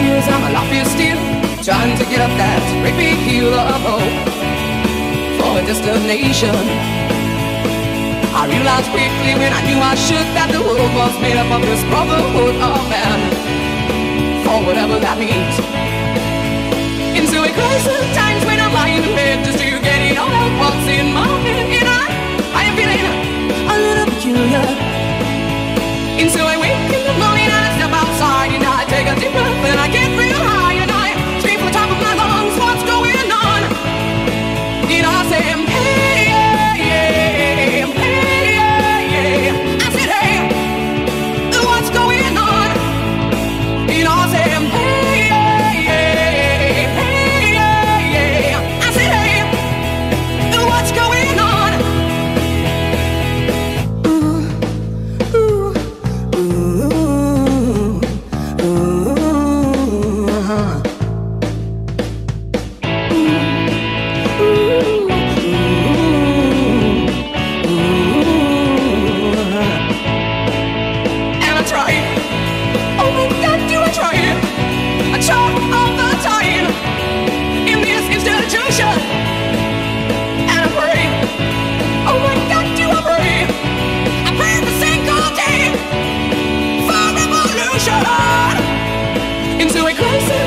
Cause I'm alive here still. Trying to get up that great hill of hope For a destination I realized quickly when I knew I should That the world was made up of this brotherhood of man For whatever that means. Into a crisis times when I'm lying in bed to it crazy.